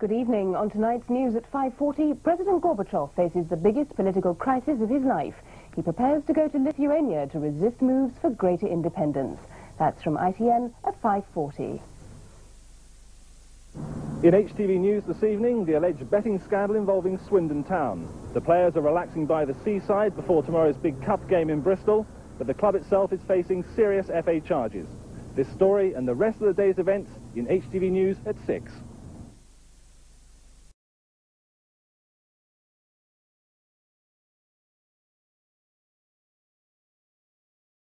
Good evening. On tonight's news at 5.40, President Gorbachev faces the biggest political crisis of his life. He prepares to go to Lithuania to resist moves for greater independence. That's from ITN at 5.40. In HTV News this evening, the alleged betting scandal involving Swindon Town. The players are relaxing by the seaside before tomorrow's big cup game in Bristol, but the club itself is facing serious FA charges. This story and the rest of the day's events in HTV News at 6.